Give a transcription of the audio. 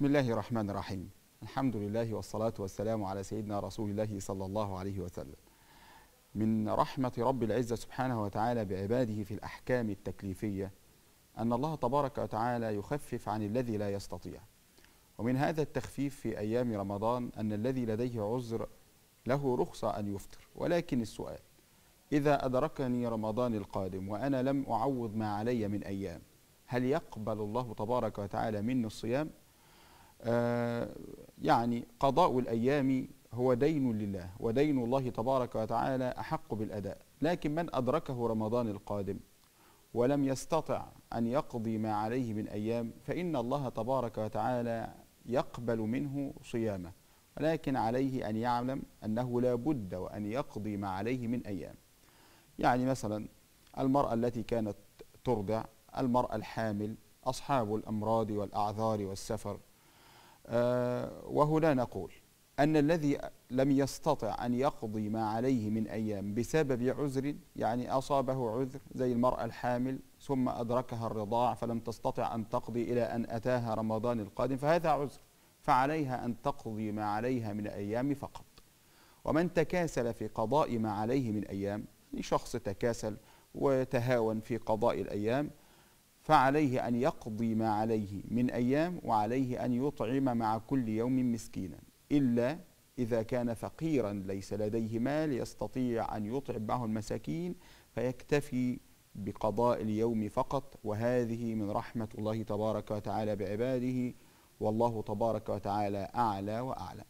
بسم الله الرحمن الرحيم. الحمد لله والصلاة والسلام على سيدنا رسول الله صلى الله عليه وسلم. من رحمة رب العزة سبحانه وتعالى بعباده في الأحكام التكليفية أن الله تبارك وتعالى يخفف عن الذي لا يستطيع. ومن هذا التخفيف في أيام رمضان أن الذي لديه عذر له رخصة أن يفطر. ولكن السؤال إذا أدركني رمضان القادم وأنا لم أعوض ما علي من أيام هل يقبل الله تبارك وتعالى مني الصيام؟ يعني قضاء الأيام هو دين لله ودين الله تبارك وتعالى أحق بالأداء. لكن من أدركه رمضان القادم ولم يستطع أن يقضي ما عليه من أيام فإن الله تبارك وتعالى يقبل منه صيامه. ولكن عليه أن يعلم أنه لا بد وأن يقضي ما عليه من أيام. يعني مثلا المرأة التي كانت ترضع المرأة الحامل أصحاب الأمراض والأعذار والسفر آه وهنا نقول أن الذي لم يستطع أن يقضي ما عليه من أيام بسبب عذر يعني أصابه عذر زي المرأة الحامل ثم أدركها الرضاع فلم تستطع أن تقضي إلى أن أتاها رمضان القادم فهذا عذر فعليها أن تقضي ما عليها من أيام فقط. ومن تكاسل في قضاء ما عليه من أيام يعني شخص تكاسل وتهاون في قضاء الأيام فعليه أن يقضي ما عليه من أيام وعليه أن يطعم مع كل يوم مسكينا إلا إذا كان فقيرا ليس لديه مال يستطيع أن يطعم معه المساكين فيكتفي بقضاء اليوم فقط. وهذه من رحمة الله تبارك وتعالى بعباده والله تبارك وتعالى أعلى وأعلم